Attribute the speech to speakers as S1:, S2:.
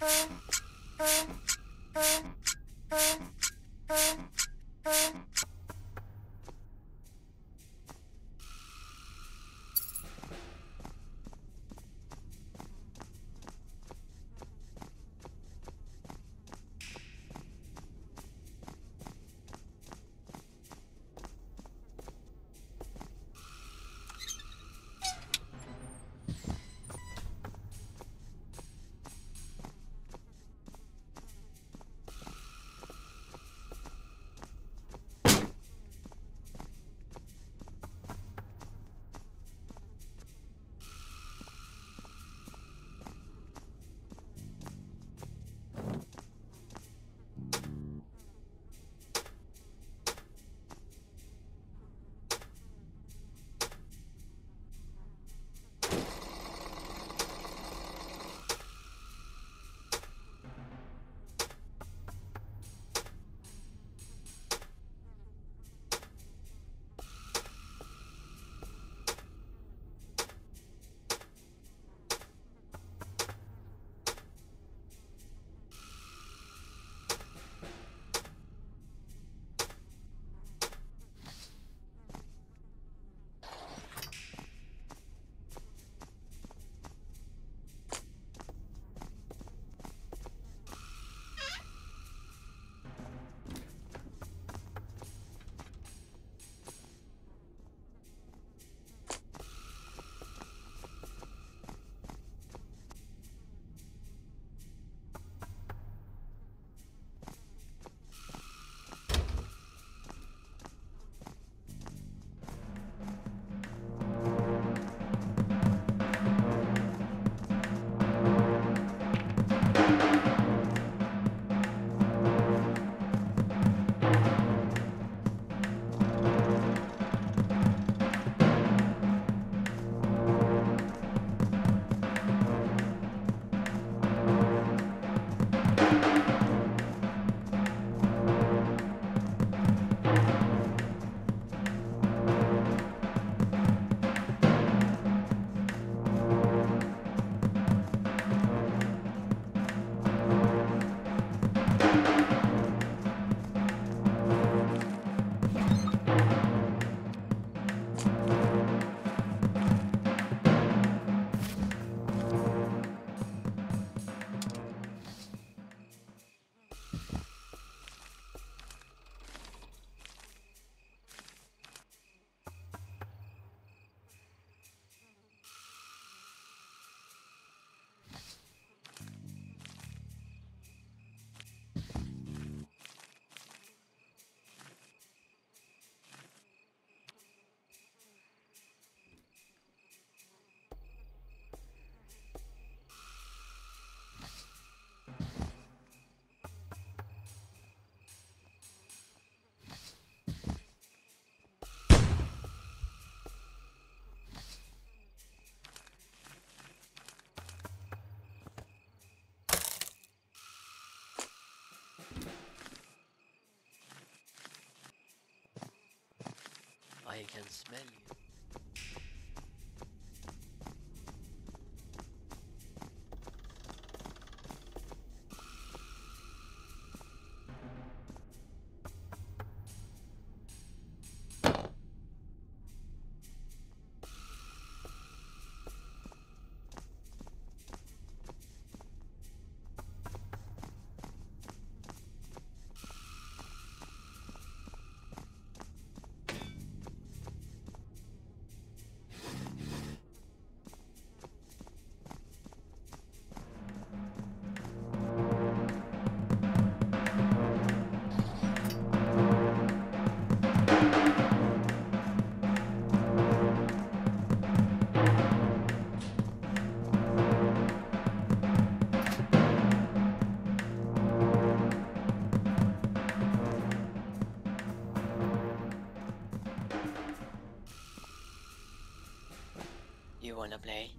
S1: I can smell you. Wanna play?